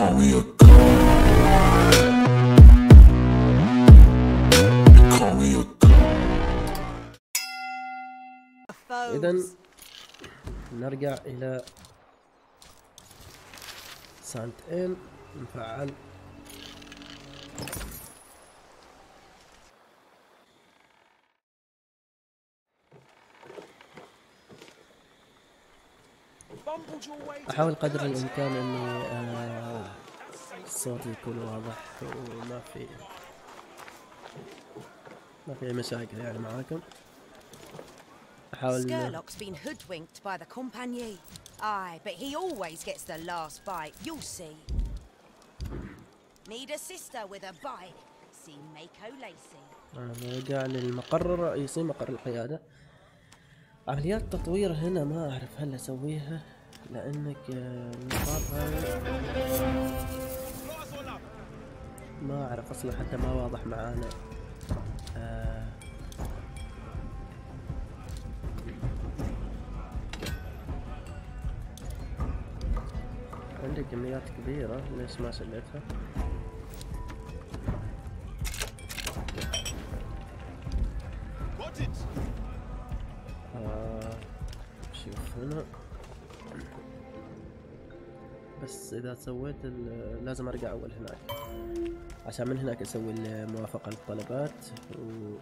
call نرجع إلى سانت ان نفعل. أحاول قدر الإمكان إني آه، الصوت يكون واضح وما في ما في أي مشاكل يعني معاكم أحاول Skurlock's been hoodwinked by the compagnie. Aye, but he always gets the last bite. You'll see. Need a sister with a bike. See Mako Lacey. نرجع للمقر الرئيسي مقر القيادة عمليات تطوير هنا ما أعرف هل أسويها لأنك آه، هاي ما أعرف أصلا حتى ما واضح معانا. آه، عندي كميات كبيرة ليش ما شليتها بس إذا سويت لازم أرجع أول هناك. عشان من هناك أسوي الموافقة للطلبات و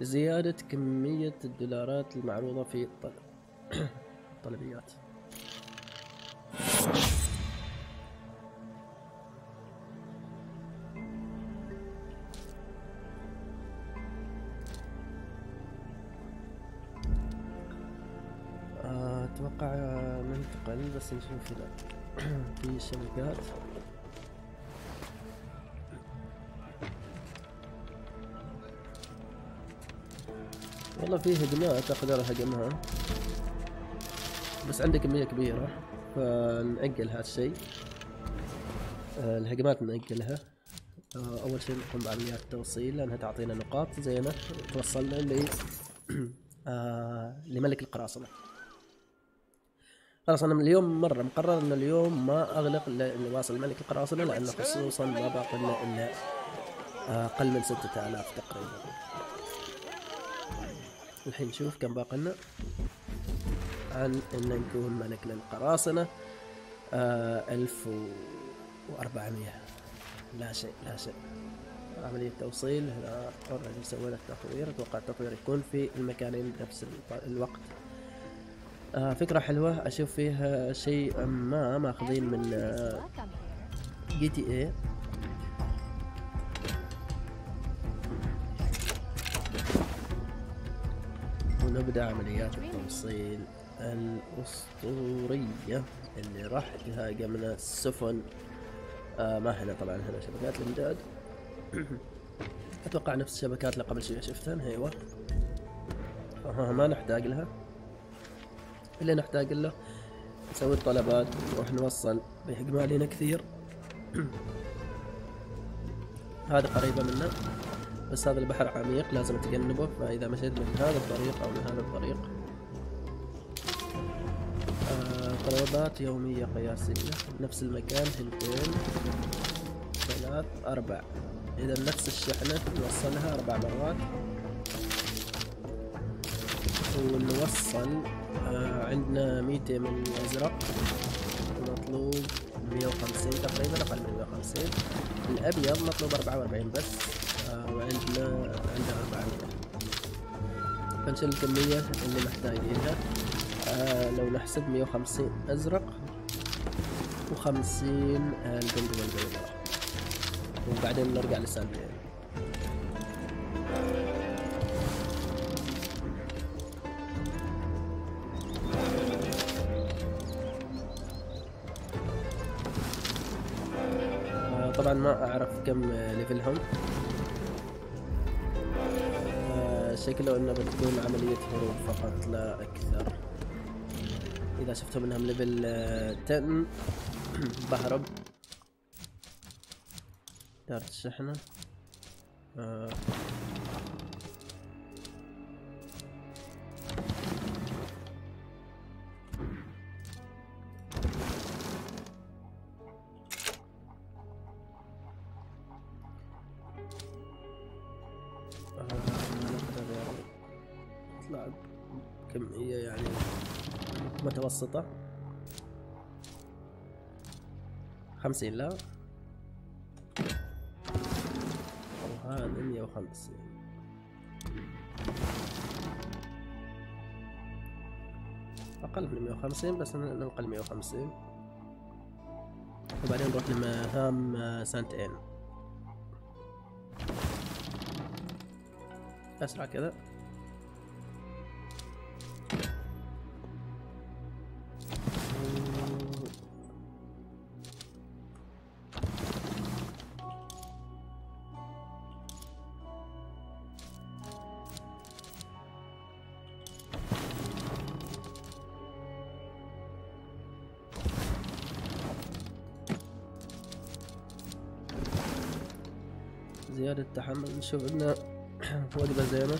زيادة كمية الدولارات المعروضة في الطلب الطلبيات. أتوقع ننتقل بس نشوف هنا في شبكات والله في هجمات أقدر اهجمها بس عندي كمية كبيرة فنأجل هذا الشيء. آه، الهجمات نأجلها. آه، أول شيء نقوم بعمليات توصيل لأنها تعطينا نقاط. زينة توصلنا ل آه، لملك القراصنة. خلاص أنا من اليوم مرة مقرر ان اليوم ما أغلق إلا اني واصل ملك القراصنه لأنه خصوصا ما باقي لنا إلا آه، أقل من ستة آلاف تقريبا. الحين نشوف كم باقي لنا. عن إن نكون ملك للقراصنه آه ألف وأربعمية. لا شيء لا شيء. عملية توصيل هنا already سوينا التطوير أتوقع التطوير يكون في المكانين بنفس الوقت. آه فكرة حلوة. أشوف فيها شيء ما ماخذين من آه GTA ونبدأ عمليات التوصيل الأسطورية اللي راح تهاجمنا السفن. آه ما هنا طبعا هنا شبكات الإمداد. أتوقع نفس الشبكات اللي قبل شوي شفتها. أيوه. آه ما نحتاج لها. اللي نحتاج له. نسوي الطلبات نروح نوصل بإجمالنا كثير. هذا قريبة منا بس هذا البحر عميق لازم اتجنبه فإذا مشيت من هذا الطريق أو من هذا الطريق. آه طلبات يومية قياسية نفس المكان هنتين ثلاث أربع. إذا نفس الشحنة نوصلها أربع مرات. ونوصل آه عندنا ميتة من الأزرق مطلوب 150 تقريبا أقل من 150 الأبيض مطلوب 44 بس آه وعندنا عندنا 400 فنشيل الكمية اللي محتاجينها؟ آه لو نحسب 150 أزرق و50 آه البندق البيضاء وبعدين نرجع للسالفين طبعا ما أعرف كم ليفلهم آه، شكله إنه بتكون عملية هروب فقط لا أكثر. إذا شفتهم إنهم ليفل آه، 10 بهرب دارة الشحنة. آه. بكمية يعني متوسطة. خمسين لا. وهذا مية وخمسين. أقل من مية وخمسين بس ننقل مية وخمسين. وبعدين نروح لمهام آه، سانت إين أسرع كذا. زيادة تحمل نشوف عندنا. وجبة زينة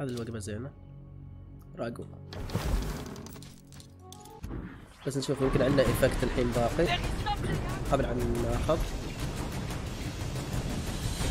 هذه الوجبة زينة راقو بس نشوف يمكن عندنا effect الحين باقي. قبل عن ناخذ.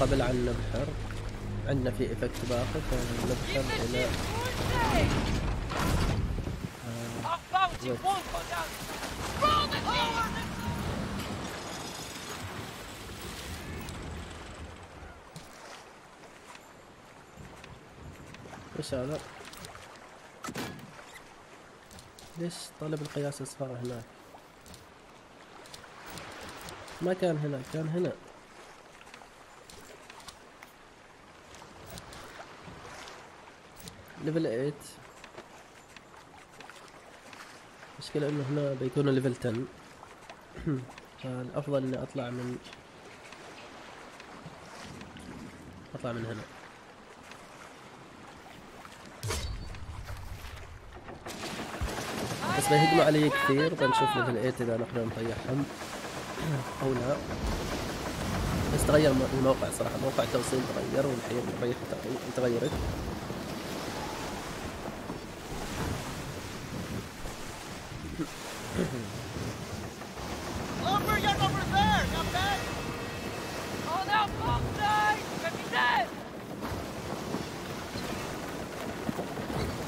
قبل عن نبحر. عندنا في effect باقي فنبحر إلى bounty إيش هذا؟ ليش طلب القياس اصفار هناك؟ ما كان هنا كان هنا ليفل 8 المشكلة إنه هنا بيكون level 10 فالافضل إني أطلع من أطلع من هنا بس بيهجموا علي كثير بنشوف level 8 إذا نقدر نطيحهم أو لا بس تغير الموقع صراحة موقع التوصيل تغير والحين تغيرت!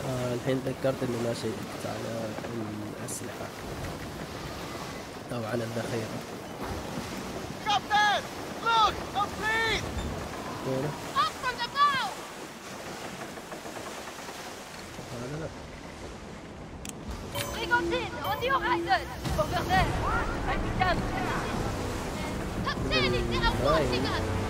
آه الحين تذكرت اني ما شيكت على الاسلحة أو على الذخيرة Captain! Look! A fleet! Up from the bow! هذا لا Brigantine, on the horizon! Over there! Captain, they are watching us!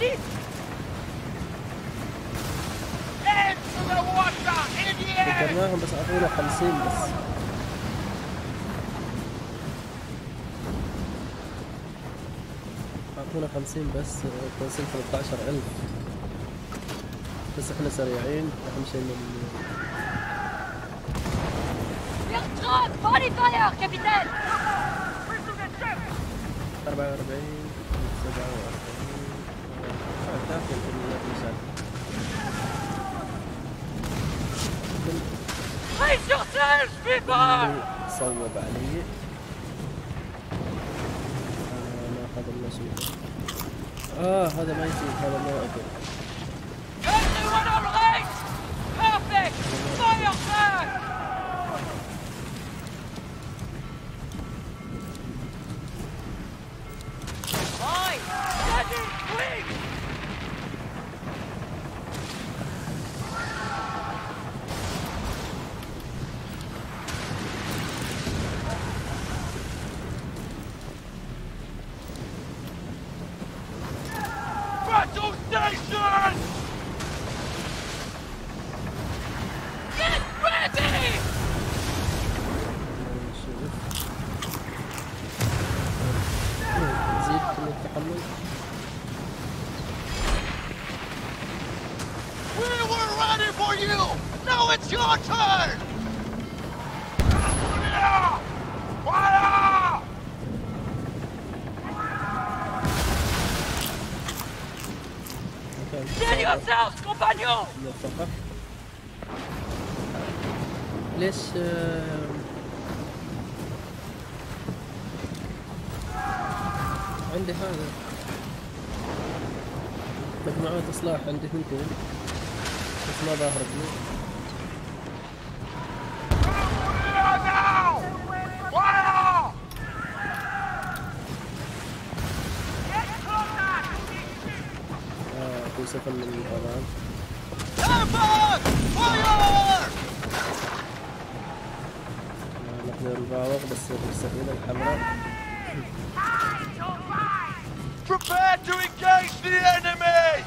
Air! ذكرناهم بس أعطونا 50 بس أعطونا 50 بس توصيل 13000 بس إحنا سريعين اهم شيء body fire, capitaine! 44 47 Brace yourselves, people! صوب علي ناخذ المسؤول آه هذا ما يصير هذا ما أقدر Everyone all right? Perfect! Fire back! Battle station! 1 Laisse. Euh... عندي هذا مجموعات إصلاح عندي هنتين بس ما ظهرتني آه في سفن من الأمان نراوغ بس بالسفينة الحمراء Prepare to engage the enemy!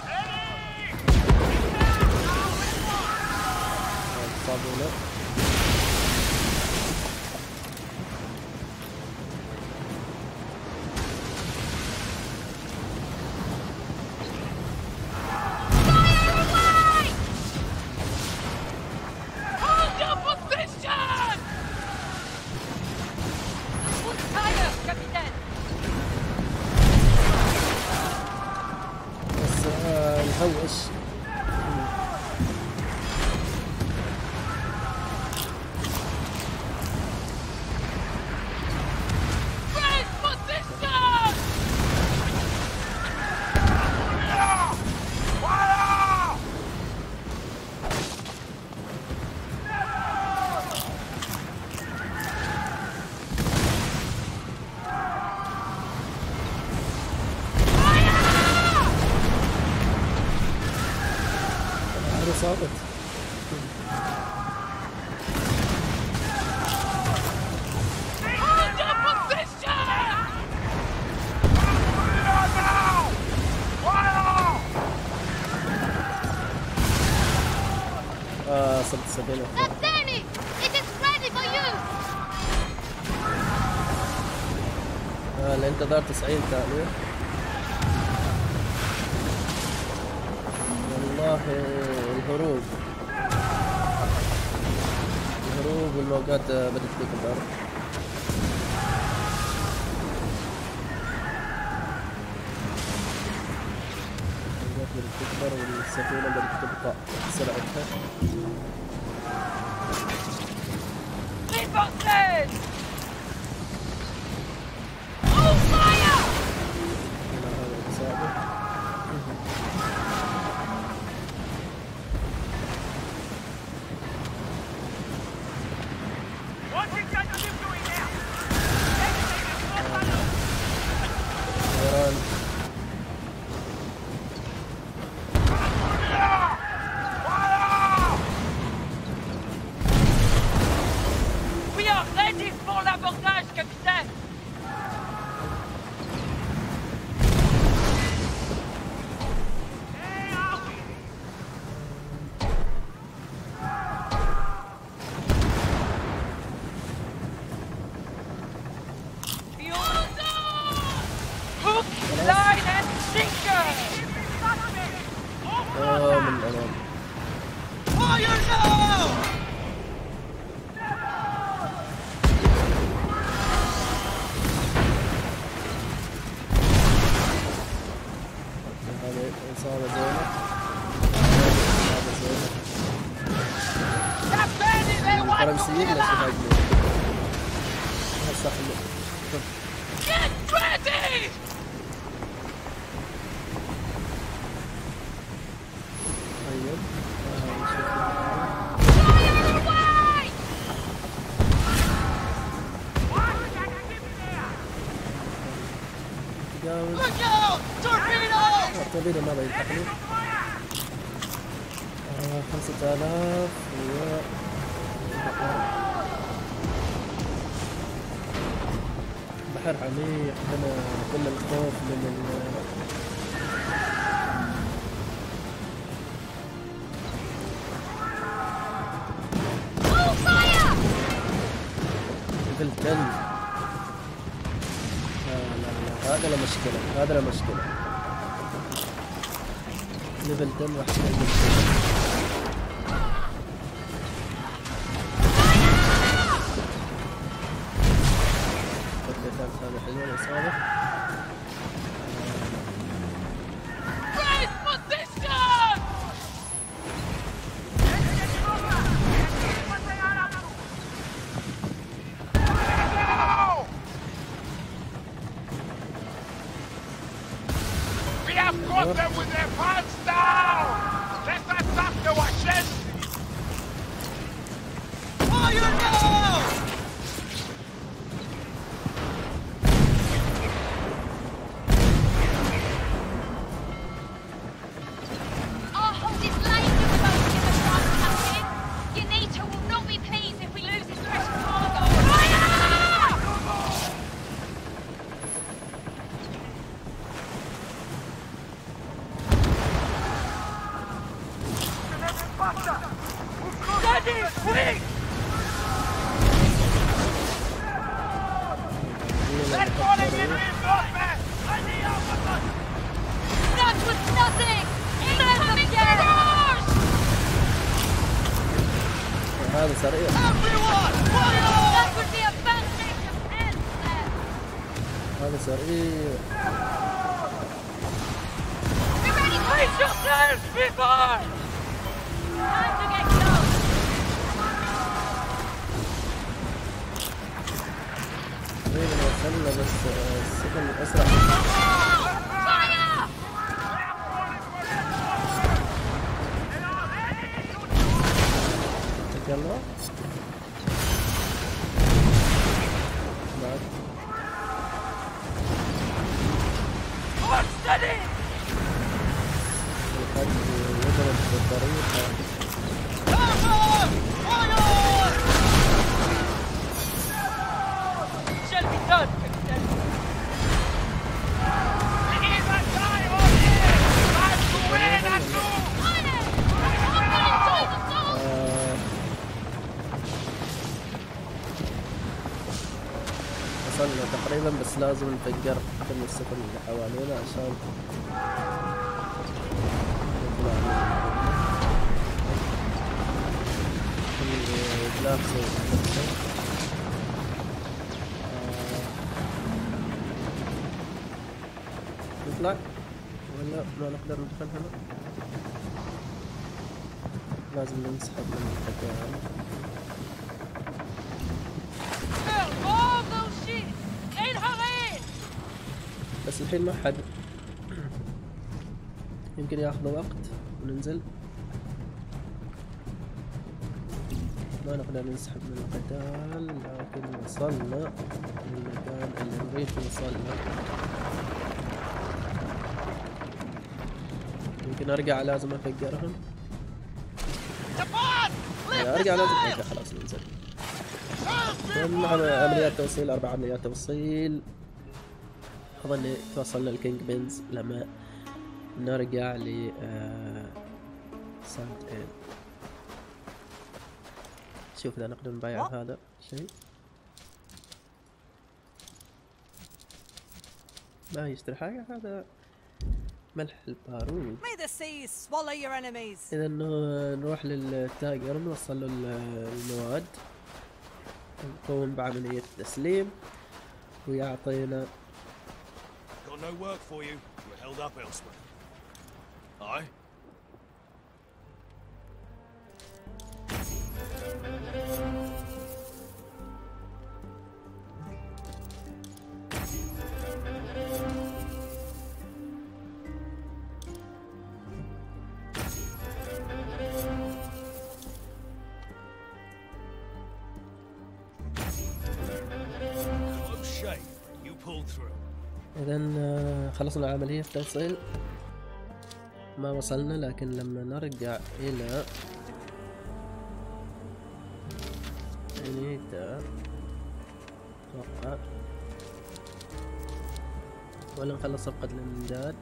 آه، صبت السفينة. Captain! It is ready for you! آه الانتظار 90 ثانية والله الهروب. الهروب والموقات آه، بدت تكبر الموقات بدت تكبر والسفينة بدت تبقى سرعتها. Scotland! stuff a little. Get ready! Look out! Torpedo! Oh, torpedo, no, no, no, no, no, no, no, no, بحر عميق هنا كل الخوف من ال All fire! level 10 لا لا لا هذا له مشكلة هذا له مشكلة level 10 واحد level brother. Steady! Quick! Let's go and get reinforcements! I need help with us! That was nothing! Incoming barrage! هذا سريع Everyone! Fire! That would be a bandage of ants there. هذا سريع Be ready for Brace yourselves! Before! وصلنا بس آه، السفن وصلنا تقريبا بس لازم نفجر كل السفن اللي حوالينا عشان نطلع. ولا ما نقدر ندخل هنا؟ لازم ننسحب من القتال بس الحين ما حد. يمكن ياخذ وقت وننزل. ما نقدر ننسحب من القتال لكن وصلنا للمكان اللي نريد نوصلنا. يمكن أرجع لازم أفجرهم. إذا أرجع لازم أوكي خلاص ننزل. عمليات توصيل أربع عمليات توصيل. أظن توصلنا ال kingpins لما نرجع ل آه، Sainte-Anne شوف إذا نقدر نبيع هذا شيء. ما يشتري حاجة هذا ملح البارود. نو- نروح للتاجر نوصل له ال- المواد. نقوم بعملية التسليم ويعطينا No work for you. You're held up elsewhere. Aye? Close shave. Uh, خلصنا عملية التوصيل ما وصلنا لكن لما نرجع إلى إنيتا أتوقع. ولا نخلص صفقة الامداد